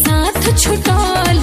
साथ छुटल